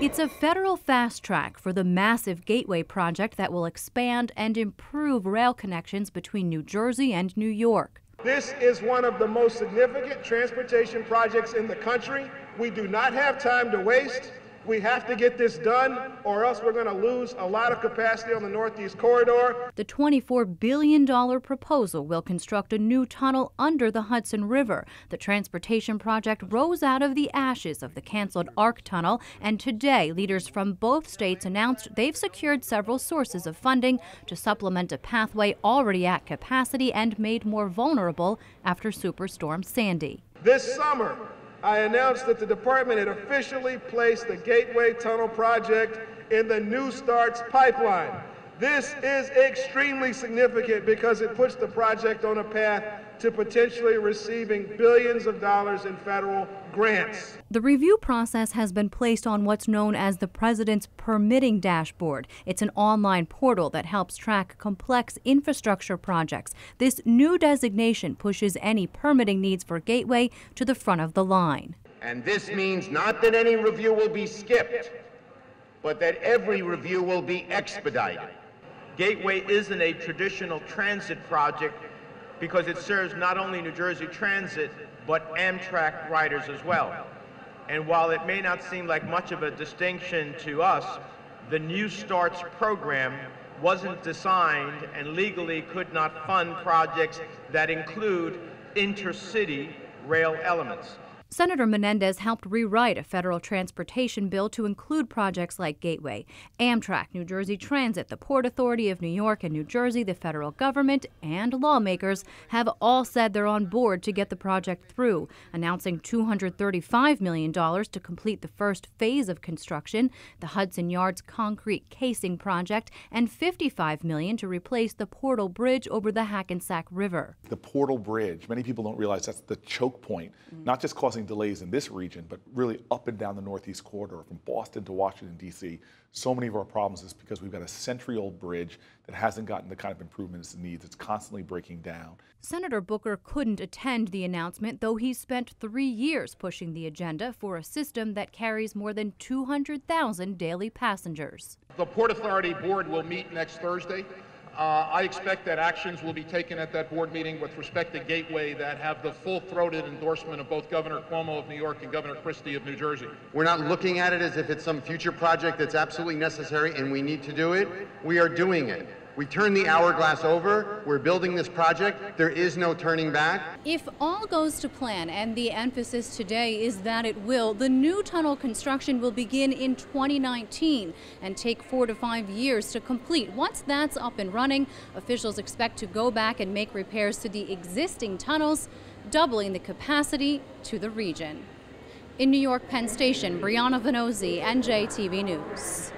It's a federal fast track for the massive Gateway project that will expand and improve rail connections between New Jersey and New York. This is one of the most significant transportation projects in the country. We do not have time to waste. We have to get this done, or else we're going to lose a lot of capacity on the Northeast Corridor. The $24 billion proposal will construct a new tunnel under the Hudson River. The transportation project rose out of the ashes of the canceled ARC tunnel, and today, leaders from both states announced they've secured several sources of funding to supplement a pathway already at capacity and made more vulnerable after Superstorm Sandy. This summer, I announced that the department had officially placed the Gateway Tunnel project in the New Starts pipeline. This is extremely significant because it puts the project on a path to potentially receiving billions of dollars in federal grants. The review process has been placed on what's known as the President's Permitting Dashboard. It's an online portal that helps track complex infrastructure projects. This new designation pushes any permitting needs for Gateway to the front of the line. And this means not that any review will be skipped, but that every review will be expedited. Gateway isn't a traditional transit project because it serves not only New Jersey Transit, but Amtrak riders as well. And while it may not seem like much of a distinction to us, the New Starts program wasn't designed and legally could not fund projects that include intercity rail elements. Senator Menendez helped rewrite a federal transportation bill to include projects like Gateway. Amtrak, New Jersey Transit, the Port Authority of New York and New Jersey, the federal government, and lawmakers have all said they're on board to get the project through, announcing $235 million to complete the first phase of construction, the Hudson Yards concrete casing project, and 55 million to replace the Portal Bridge over the Hackensack River. The Portal Bridge, many people don't realize that's the choke point, not just causing causing delays in this region, but really up and down the Northeast corridor from Boston to Washington, D.C. So many of our problems is because we've got a century old bridge that hasn't gotten the kind of improvements it needs. It's constantly breaking down. Senator Booker couldn't attend the announcement, though he spent three years pushing the agenda for a system that carries more than 200,000 daily passengers. The Port Authority Board will meet next Thursday. Uh, I expect that actions will be taken at that board meeting with respect to Gateway that have the full-throated endorsement of both Governor Cuomo of New York and Governor Christie of New Jersey. We're not looking at it as if it's some future project that's absolutely necessary and we need to do it. We are doing it. We turn the hourglass over. We're building this project. There is no turning back. If all goes to plan, and the emphasis today is that it will, the new tunnel construction will begin in 2019 and take four to five years to complete. Once that's up and running, officials expect to go back and make repairs to the existing tunnels, doubling the capacity to the region. In New York Penn Station, Briana Vannozzi, NJTV News.